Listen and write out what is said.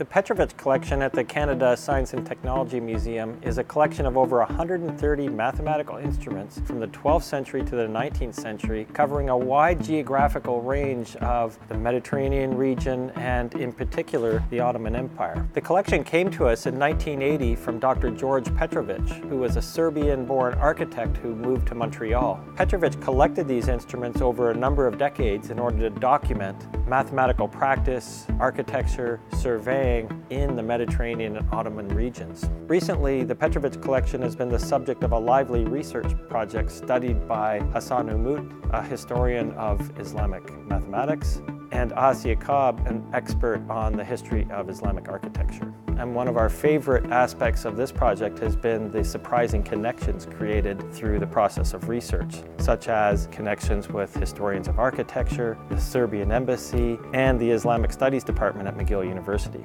The Petrovic Collection at the Canada Science and Technology Museum is a collection of over 130 mathematical instruments from the 12th century to the 19th century, covering a wide geographical range of the Mediterranean region and, in particular, the Ottoman Empire. The collection came to us in 1980 from Dr. George Petrovic, who was a Serbian-born architect who moved to Montreal. Petrovic collected these instruments over a number of decades in order to document mathematical practice, architecture, surveying, in the Mediterranean and Ottoman regions. Recently, the Petrovic collection has been the subject of a lively research project studied by Hasan Umut, a historian of Islamic mathematics, and Asya Cobb, an expert on the history of Islamic architecture. And one of our favorite aspects of this project has been the surprising connections created through the process of research, such as connections with historians of architecture, the Serbian embassy, and the Islamic Studies Department at McGill University.